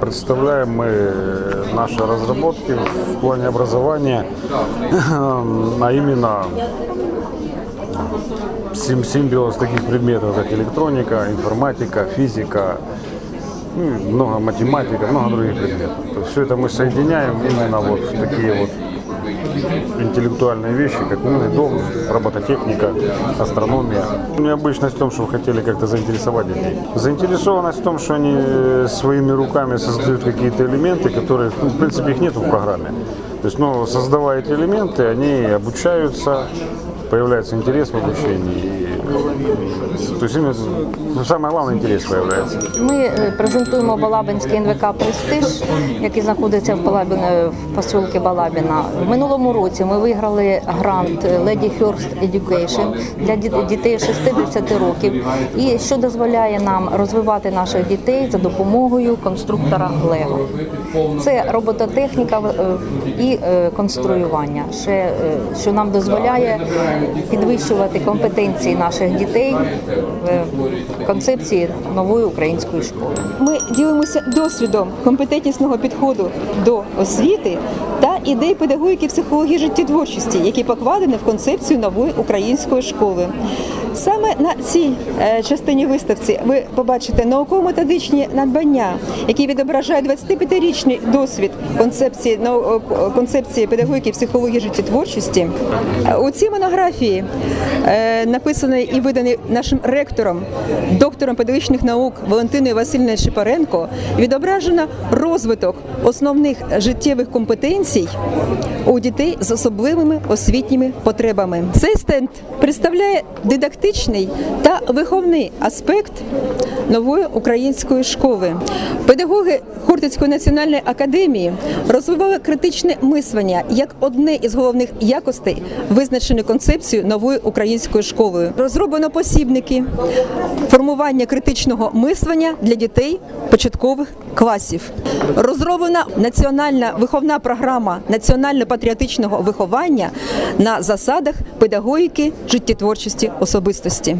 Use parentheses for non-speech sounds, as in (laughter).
представляем мы наши разработки в плане образования, (laughs) а именно сим- симбиоз таких предметов, как электроника, информатика, физика, ну, много математика, много других предметов. То есть все это мы соединяем именно вот в такие вот интеллектуальные вещи, как умный дом, робототехника, астрономия. Необычность в том, что вы хотели как-то заинтересовать детей. Заинтересованность в том, что они э, своими руками создают какие-то элементы, которые, ну, в принципе, их нету в программе. То есть, ну, создавая эти элементы, они обучаются, появляется интерес в обучении. И, то есть, именно, ну, самое главное, интерес появляется. Ми е, презентуємо Балабинський НВК Престиж, який знаходиться в Балабіна в посілки Балабіна. В минулому році ми виграли грант Lady First Education для ді- дітей 60 років, і що дозволяє нам розвивати наших дітей за допомогою конструктора Лего. Це робототехніка е, і е, конструювання, що нам дозволяє підвищувати компетенції наших дітей в концепції нової української школи. Ми ділимося досвідом компетентнісного підходу до освіти та ідей педагогіки психології життєтворчості, які покладені в концепцію нової української школи. Саме на цій е, частині виставці ви побачите науково-методичні надбання, які відображають 25-річний досвід концепції е, концепції педагогіки психології життєтворчості. Е, У цій монографії, е, написаної і виданий нашим ректором, доктором педагогічних наук Валентиною Васильівною Шипаренко, відображено розвиток основних життєвих компетенцій у дітей з особливими освітніми потребами. Цей стенд представляє дидактичний та виховний аспект нової української школи. Педагоги Хортицької національної академії розвивали критичне мислення як одне із головних якостей, визначеної концепцією нової української школи. Розроблено посібники формування критичного мислення для дітей початкових класів. Розроблена національна виховна програма національно-патріотичного виховання на засадах педагогіки життєтворчості особистості.